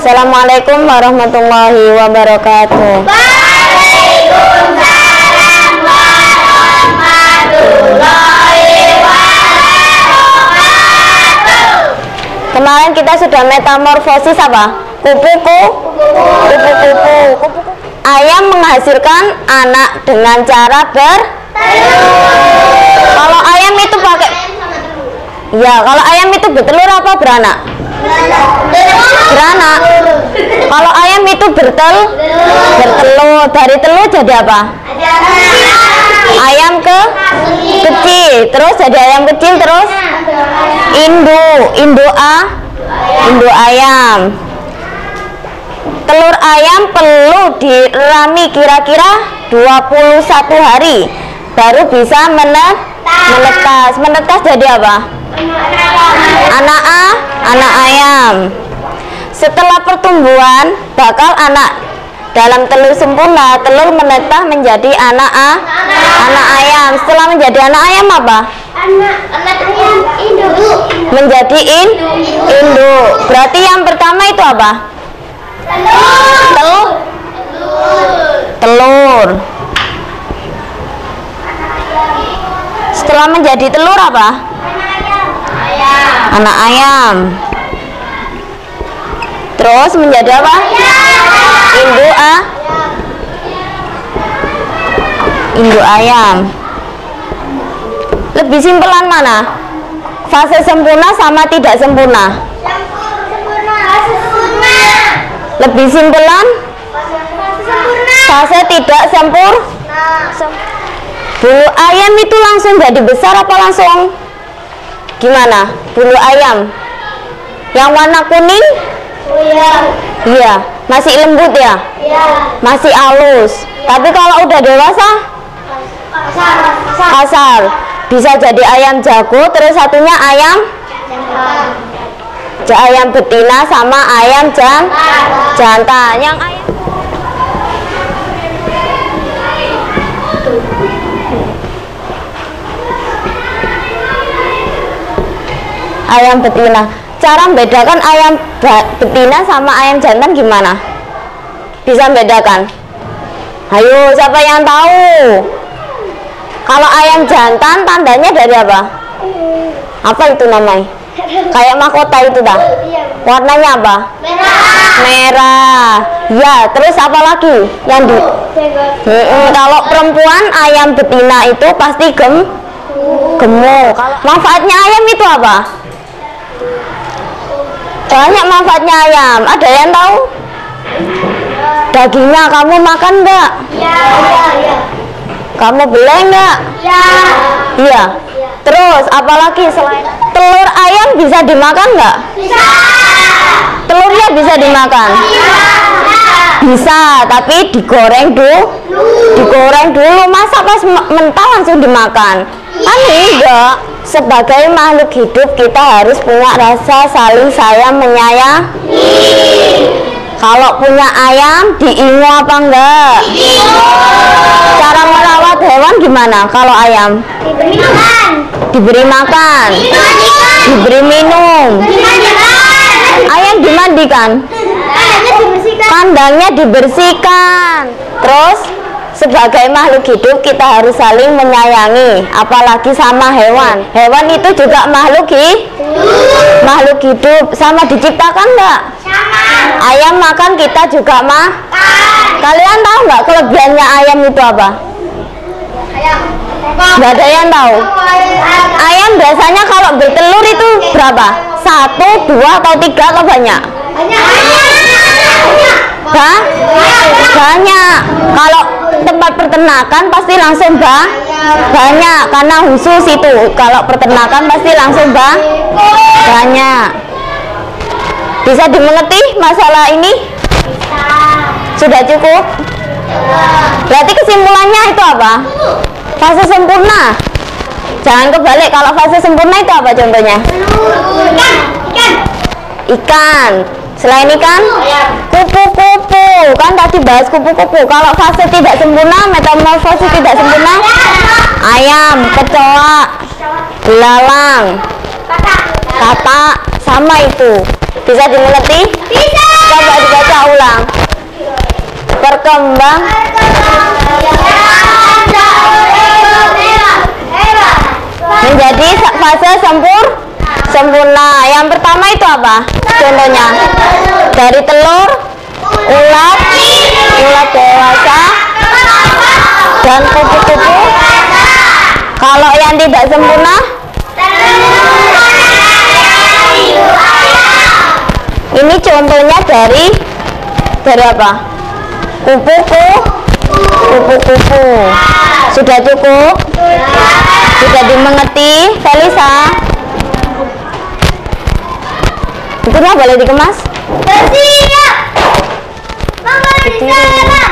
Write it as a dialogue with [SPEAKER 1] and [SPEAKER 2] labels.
[SPEAKER 1] Assalamualaikum warahmatullahi wabarakatuh. Kemarin kita sudah metamorfosis apa? Kupu-kupu. Kupu-kupu. Kupu-kupu. Ayam menghasilkan anak dengan cara ber Kalau ayam itu pakai Ya, kalau ayam itu bertelur apa beranak? Beranak. Kalau ayam itu bertel bertelur, dari telur jadi apa? Ayam ke kecil, terus jadi ayam kecil terus induk, induk a, induk ayam. Telur ayam perlu dirami kira-kira 21 hari baru bisa mene- menetas. Menetas jadi apa? Anak A, anak ayam. Setelah pertumbuhan, bakal anak dalam telur sempurna, telur menetas menjadi anak A, anak ayam. Setelah menjadi anak ayam apa?
[SPEAKER 2] Anak anak ayam induk.
[SPEAKER 1] Menjadi in, induk. Berarti yang pertama itu apa? Telur. Telur. Setelah menjadi telur apa? Anak ayam. Terus menjadi apa? Induk A. Induk ayam. Lebih simpelan mana? Fase sempurna sama tidak sempurna? Lebih simpelan fase tidak sempur bulu ayam itu langsung jadi besar apa langsung gimana? Bulu ayam. Yang warna kuning? Iya. Masih lembut ya? Masih halus. Tapi kalau udah dewasa? Kasar bisa jadi ayam jago terus satunya ayam? Ja- ayam betina sama ayam jan jantan. Yang ayam ayam betina. Cara membedakan ayam betina sama ayam jantan gimana? Bisa membedakan? Ayo siapa yang tahu? Kalau ayam jantan tandanya dari apa? Apa itu namanya? Kayak mahkota itu dah. Warnanya apa? Merah. Ya terus apa lagi? Yang di kalau perempuan ayam betina itu pasti gem gemuk. Manfaatnya ayam itu apa banyak manfaatnya ayam ada yang tahu? Dagingnya kamu makan enggak kamu beli enggak iya. Terus apalagi selain telur ayam bisa dimakan enggak telurnya bisa dimakan? Bisa. Tapi digoreng dulu. Digoreng dulu. Masa pas me- mentah langsung dimakan kan enggak sebagai makhluk hidup kita harus punya rasa saling sayang menyayang. Kalau punya ayam diingu apa enggak? Cara merawat hewan gimana kalau ayam? Diberi makan. Diberi minum. Ayam dimandikan? Kandangnya dibersihkan. Terus sebagai makhluk hidup kita harus saling menyayangi apalagi sama hewan. Hewan itu juga makhluk hi- makhluk hidup. Sama diciptakan enggak ayam makan kita juga mah kalian tahu nggak kelebihannya ayam itu apa? Nggak ada yang tahu? Ayam biasanya kalau bertelur itu berapa? Satu dua atau tiga atau banyak Ba? banyak. Kalau tempat peternakan pasti langsung ba banyak karena khusus itu. Kalau peternakan pasti langsung ba banyak. Bisa dimengerti masalah ini? Sudah cukup? Berarti kesimpulannya itu apa? Fase sempurna? Jangan kebalik kalau fase sempurna itu apa contohnya? Ikan selain ikan? Kupu-kupu. Kan tadi bahas kupu-kupu. Kalau fase tidak sempurna metamorfosis tidak sempurna? Ayam kecoa belalang katak sama itu. Bisa dimengerti?
[SPEAKER 2] Bisa.
[SPEAKER 1] Coba dibaca ulang. Berkembang. Menjadi fase sempur sempurna. Itu apa? Contohnya dari telur, ulat, ulat dewasa, dan kupu-kupu. Kalau yang tidak sempurna, ini contohnya dari dari apa? Kupu-kupu, kupu-kupu. Sudah cukup? Sudah dimengerti, Felisa? Lah boleh dikemas?
[SPEAKER 2] Bersiap. Mama di sana.